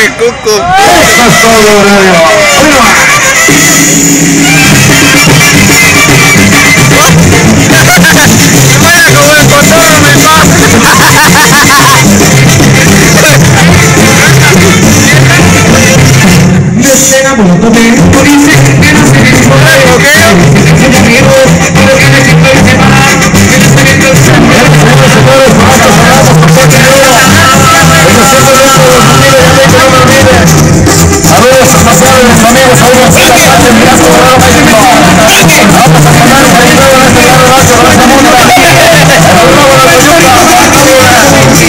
de Cuco. Eso es todo, brother. Hermano, como el condón,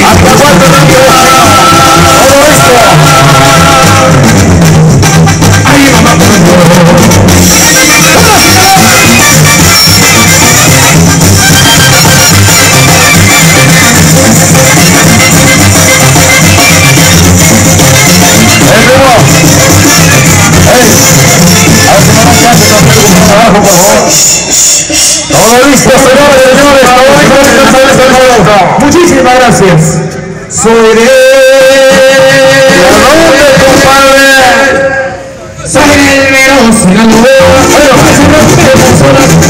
¿Hasta cuándo por favor. Todo listo, señores, señores. Todo listo, señores, Muchísimas gracias. Soy de... compadre?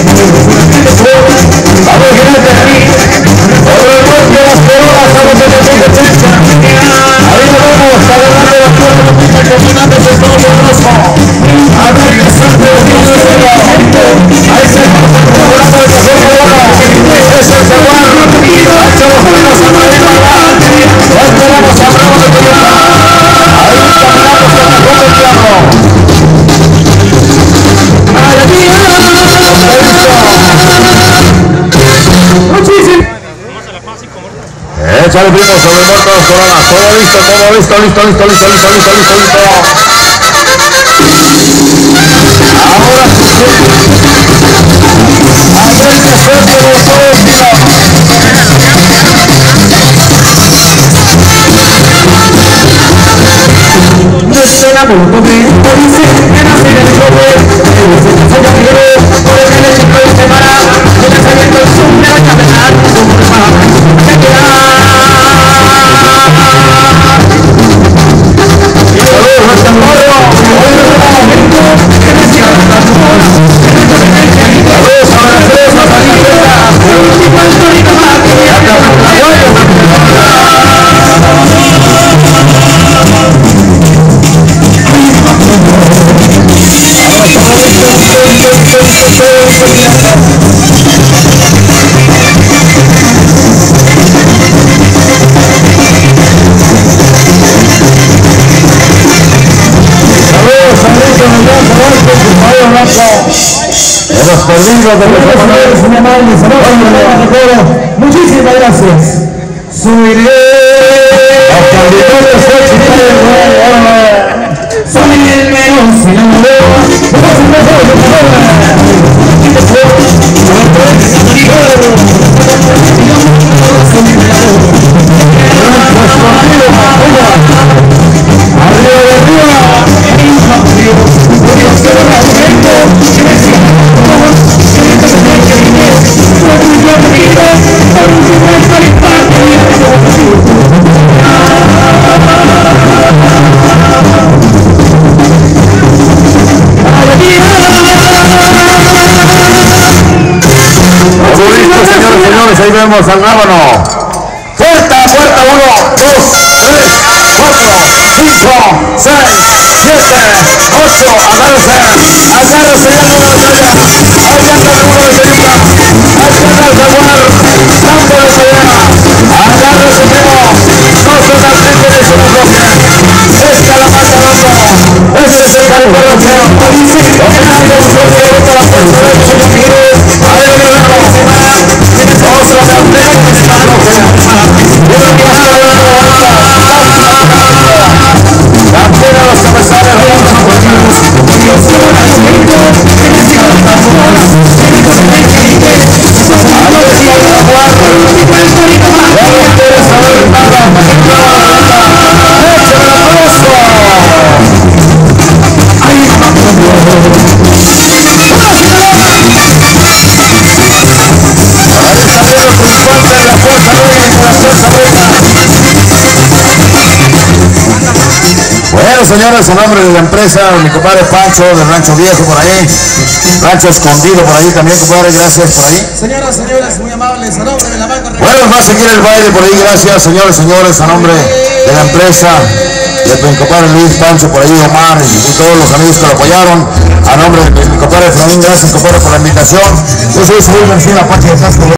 El echar el primo sobre muertos, corona. Todo listo, todo listo, listo, listo, listo, listo, listo, listo, listo. Ahora A ver qué hacer de. Yo dice que no se le que no se le que no se le que no se le que no se le Rodrigo de Muchísimas gracias. Subiré. ahí vemos al Nábano. Puerta, puerta 1, 2, 3, 4, 5, 6, 7, 8, agárrese, ya el número de Ahí anda el número de Ahí anda el. Señores, en nombre de la empresa, mi compadre Pancho, del Rancho Viejo por ahí, Rancho Escondido por ahí también, compadre, gracias por ahí. Señoras, señores, muy amables, a nombre de la banda Bueno, va a seguir el baile por ahí, gracias, señores, señores, a nombre de la empresa, de mi compadre Luis Pancho por ahí, Omar y todos los amigos que lo apoyaron, a nombre de mi compadre Flamín, gracias compadre por la invitación. Yo soy Saúl García, Apache de Casco.